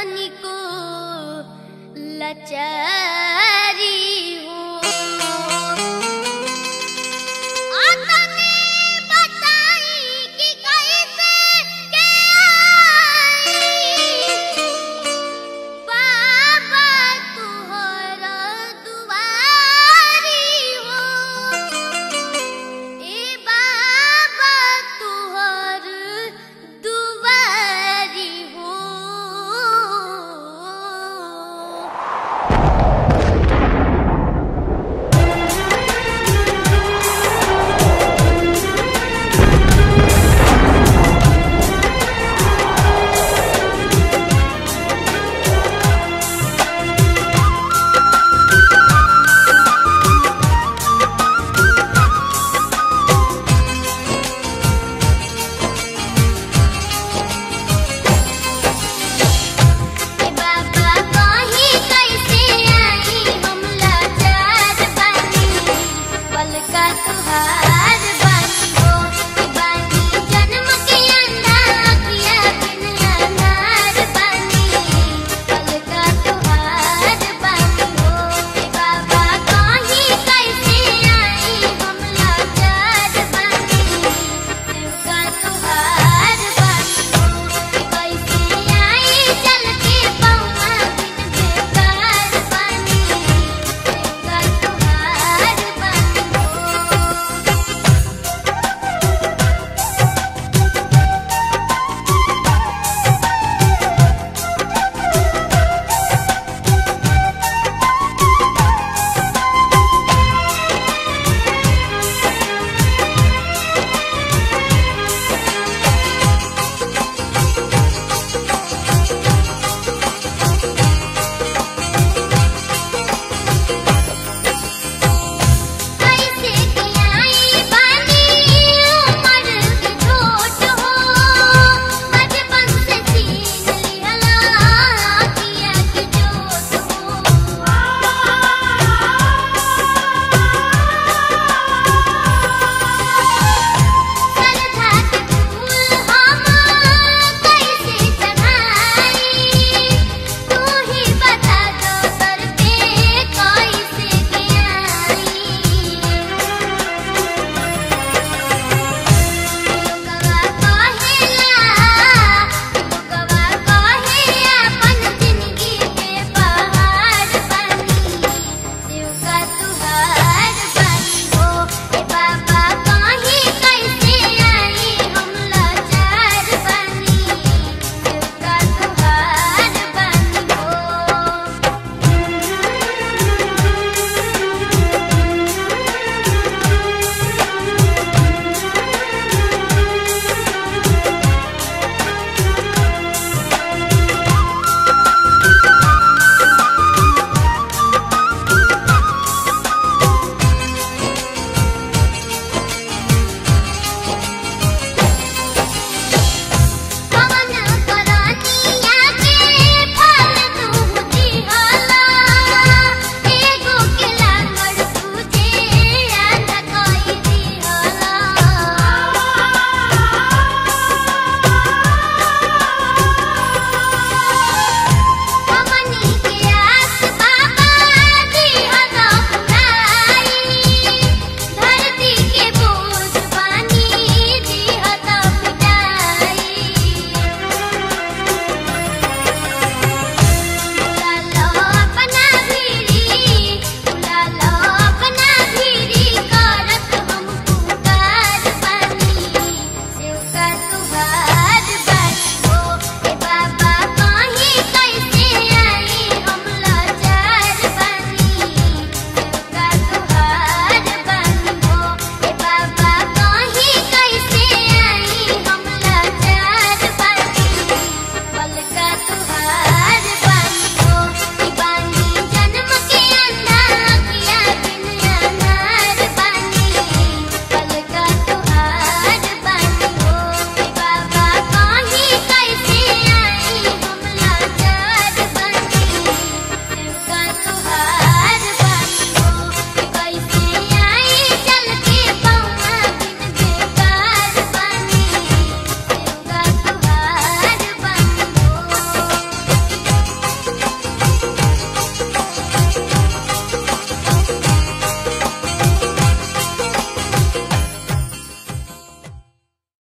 जानी को लचा